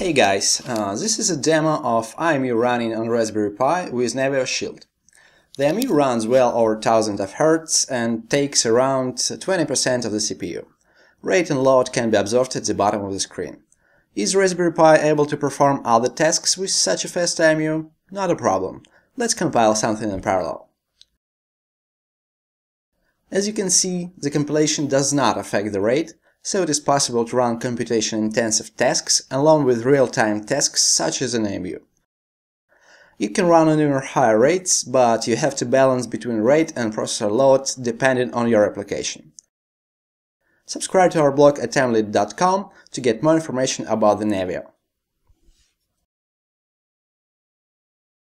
Hey guys, uh, this is a demo of IMU running on Raspberry Pi with Navio Shield. The IMU runs well over 1000 Hz and takes around 20% of the CPU. Rate and load can be observed at the bottom of the screen. Is Raspberry Pi able to perform other tasks with such a fast IMU? Not a problem. Let's compile something in parallel. As you can see, the compilation does not affect the rate, so it is possible to run computation-intensive tasks along with real-time tasks such as an IMU. You can run on even higher rates, but you have to balance between rate and processor load depending on your application. Subscribe to our blog at emlid.com to get more information about the Navio.